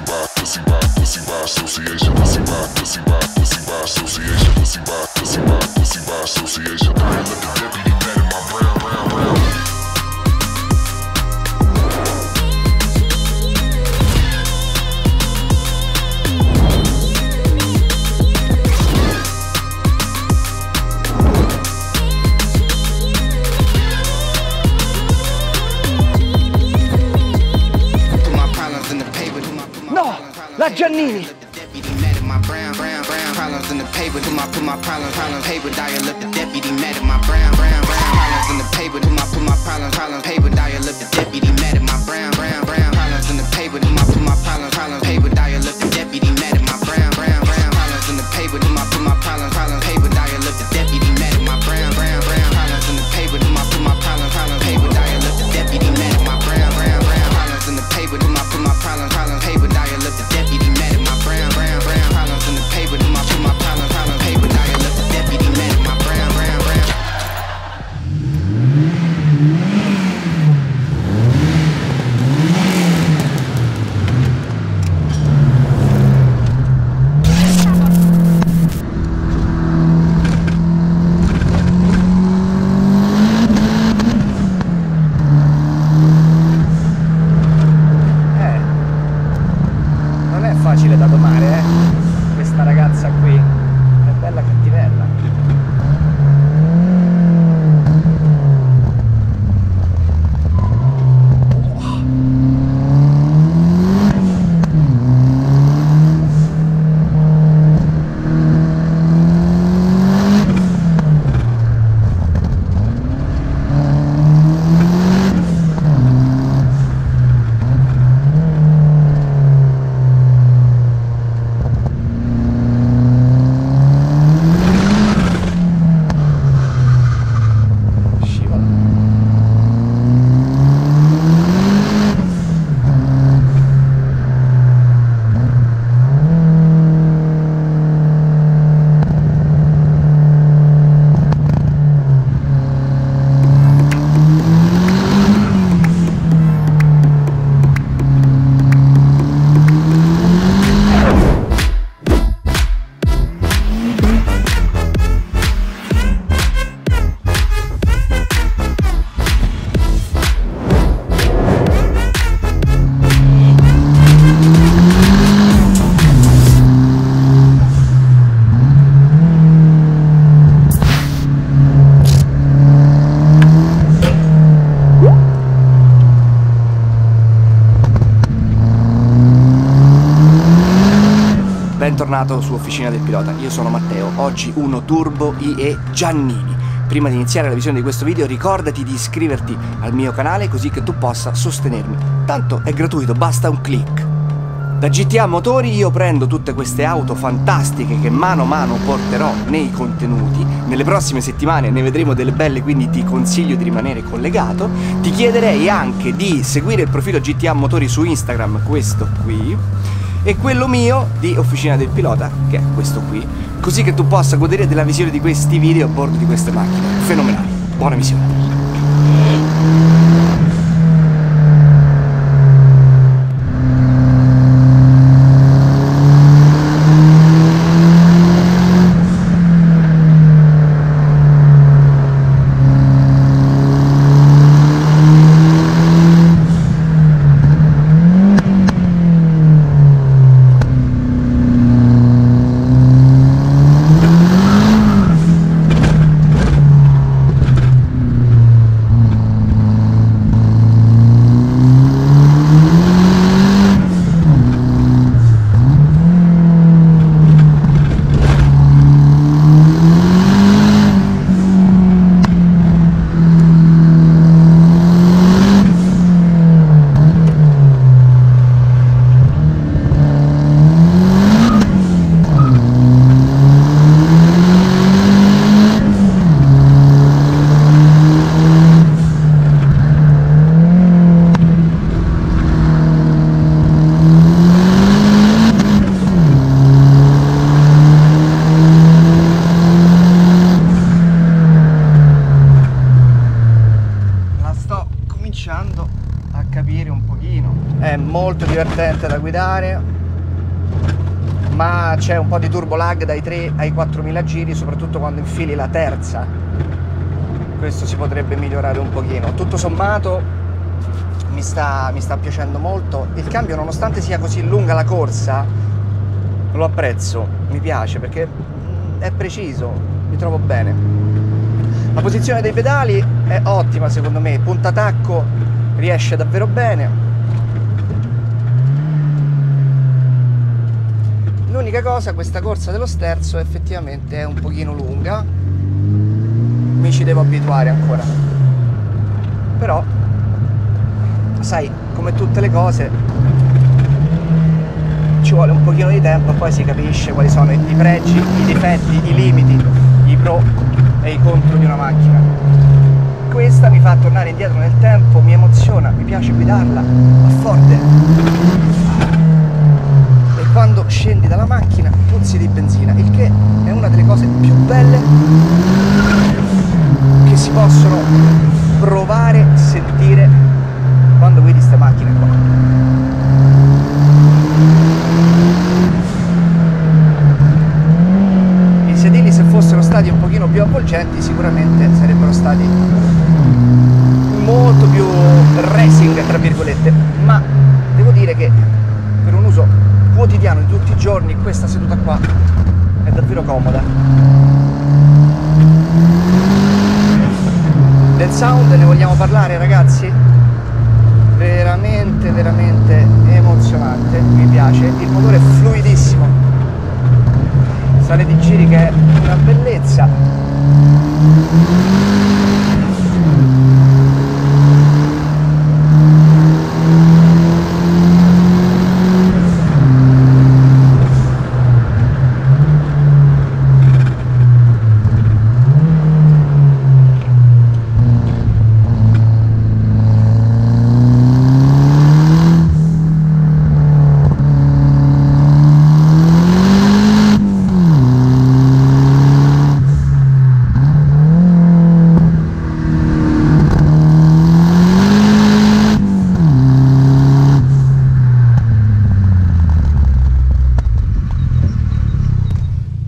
pussy pussy pussy association, pussy by, pussy pussy association, pussy pussy pussy association. I let the deputy in my brown, brown, brown. Paper. Giannini. Problems in the paper. Put my, put my problems, problems paper. Dial let the deputy mad at my brown, brown, brown problems in the paper. Put my, put my problems, problems paper. Dial let the deputy mad at my brown, brown, brown problems in the paper. Put my, put my problems, problems paper. Bentornato su Officina del Pilota, io sono Matteo, oggi uno Turbo IE Giannini. Prima di iniziare la visione di questo video ricordati di iscriverti al mio canale così che tu possa sostenermi. Tanto è gratuito, basta un click. Da GTA Motori io prendo tutte queste auto fantastiche che mano a mano porterò nei contenuti. Nelle prossime settimane ne vedremo delle belle, quindi ti consiglio di rimanere collegato. Ti chiederei anche di seguire il profilo GTA Motori su Instagram, questo qui, e quello mio di Officina del Pilota, che è questo qui, così che tu possa godere della visione di questi video a bordo di queste macchine. Fenomenali. Buona visione. cominciando a capire un pochino. È molto divertente da guidare ma c'è un po' di turbo lag dai 3 ai 4000 giri soprattutto quando infili la terza. Questo si potrebbe migliorare un pochino. Tutto sommato mi sta, mi sta piacendo molto. Il cambio nonostante sia così lunga la corsa lo apprezzo mi piace perché è preciso mi trovo bene. La posizione dei pedali è ottima secondo me, punta tacco riesce davvero bene. L'unica cosa, questa corsa dello sterzo effettivamente è un pochino lunga, mi ci devo abituare ancora. Però, sai, come tutte le cose, ci vuole un pochino di tempo e poi si capisce quali sono i pregi, i difetti, i limiti, pro e i contro di una macchina. Questa mi fa tornare indietro nel tempo, mi emoziona, mi piace guidarla, va forte. E quando scendi dalla macchina puzzi di benzina, il che è una delle cose più belle che si possono provare, sentire quando guidi queste macchine qua. I sedili se fossero stati un pochino più avvolgenti sicuramente sarebbero stati molto più racing tra virgolette ma devo dire che per un uso quotidiano di tutti i giorni questa seduta qua è davvero comoda del sound ne vogliamo parlare ragazzi veramente emozionante mi piace. Il motore è fluidissimo. Sale di giri che è una bellezza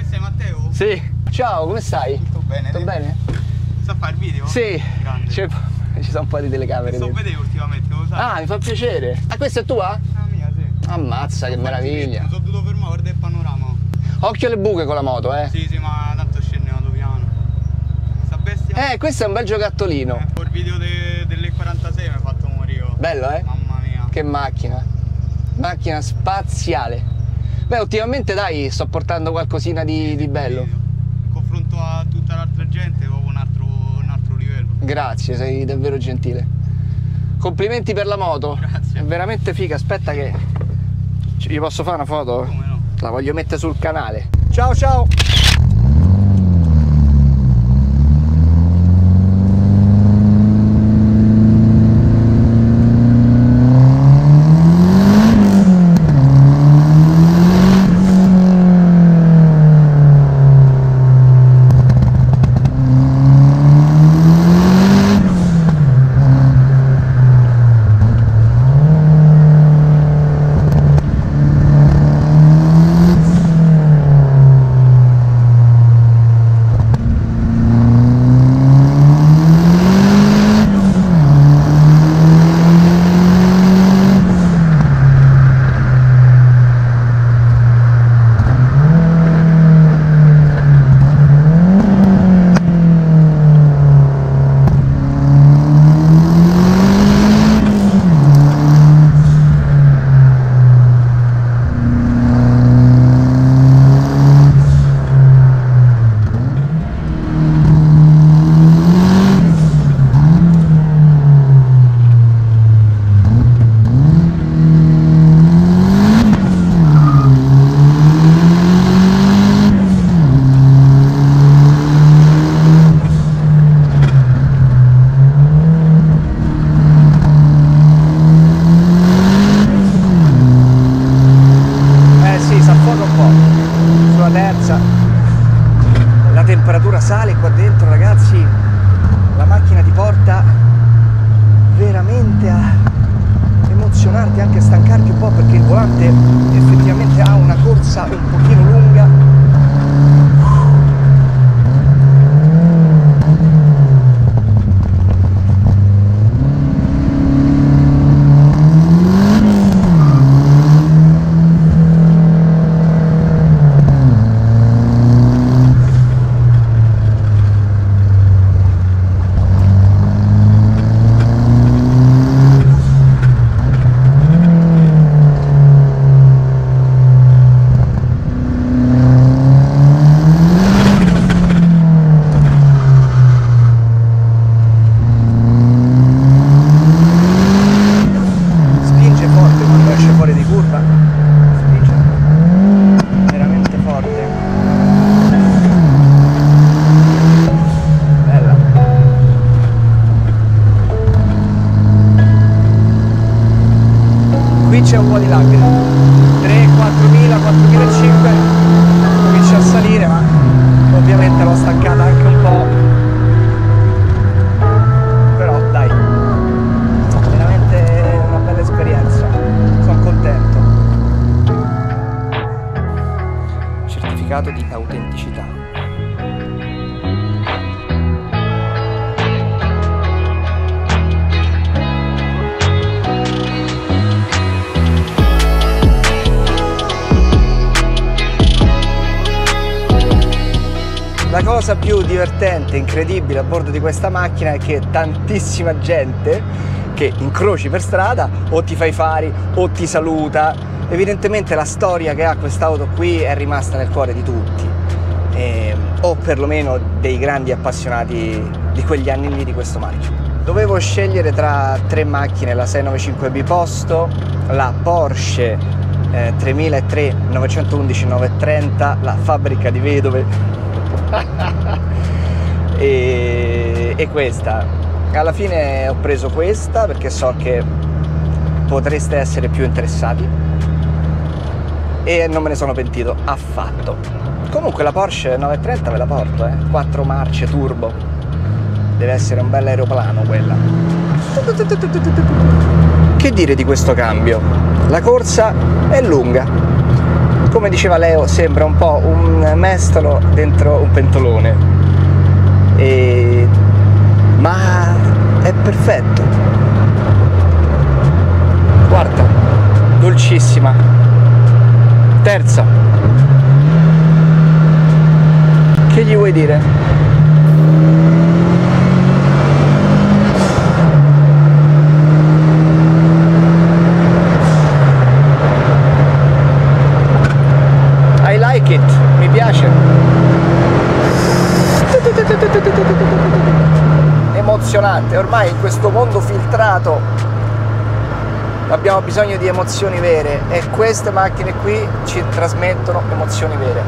E sei Matteo? Sì ciao come stai? Tutto bene? tutto bene? Sta a fare il video? sì ci sono un po' di telecamere Sto vedendo ultimamente, lo sai? ah mi fa piacere ah questa è tua? Ah, mia, sì. ammazza che meraviglia Mi sono dovuto fermare, guarda il panorama. occhio alle buche con la moto eh Sì, sì, ma tanto scende vado piano. Sta bestia? eh questo è un bel giocattolino Eh, il video de- delle 46 mi ha fatto morire. bello eh? Mamma mia. Che macchina. Macchina spaziale. Beh, ultimamente dai, sto portando qualcosina di, di bello. In confronto a tutta l'altra gente, proprio un altro, un altro livello. Grazie, sei davvero gentile. Complimenti per la moto. Grazie. È veramente figa. Aspetta che gli posso fare una foto? Come no? La voglio mettere sul canale. Ciao ciao. temperatura sale qua dentro ragazzi. La macchina ti porta veramente a emozionarti anche a stancarti un po' perché il volante effettivamente ha una corsa un pochino lunga. La cosa più divertente, incredibile a bordo di questa macchina è che tantissima gente che incroci per strada o ti fa i fari o ti saluta. Evidentemente la storia che ha quest'auto qui è rimasta nel cuore di tutti, e- o perlomeno dei grandi appassionati di quegli anni lì di questo marchio. Dovevo scegliere tra tre macchine, la 695 Biposto, la Porsche eh, 3003 911 930, la fabbrica di vedove e, e questa. Alla fine ho preso questa perché so che potreste essere più interessati e non me ne sono pentito affatto. Comunque la Porsche 930 ve la porto, eh? 4 marce turbo. Deve essere un bel aeroplano quella. Che dire di questo cambio? La corsa è lunga, come diceva Leo, sembra un po' un mestolo dentro un pentolone. E... Ma è perfetto. Quarta, dolcissima. Terza. Che gli vuoi dire? I like it, mi piace. Emozionante, ormai in questo mondo filtrato abbiamo bisogno di emozioni vere e queste macchine qui ci trasmettono emozioni vere.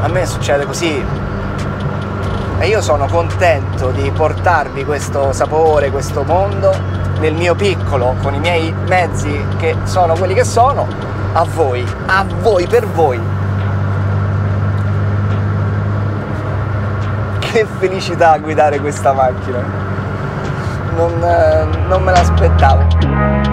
A me succede così e io sono contento di portarvi questo sapore, questo mondo nel mio piccolo, con i miei mezzi che sono quelli che sono, a voi, a voi, per voi. Che felicità guidare questa macchina. Non, eh, non me l'aspettavo.